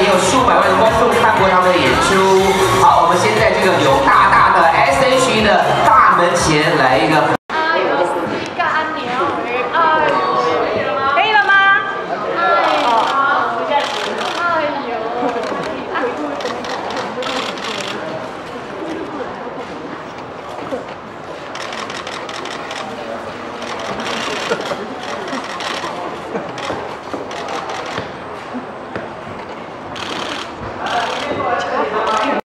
也有数百万的观众看过他们的演出。好我们先在这个有大大的 she 的大门前来一个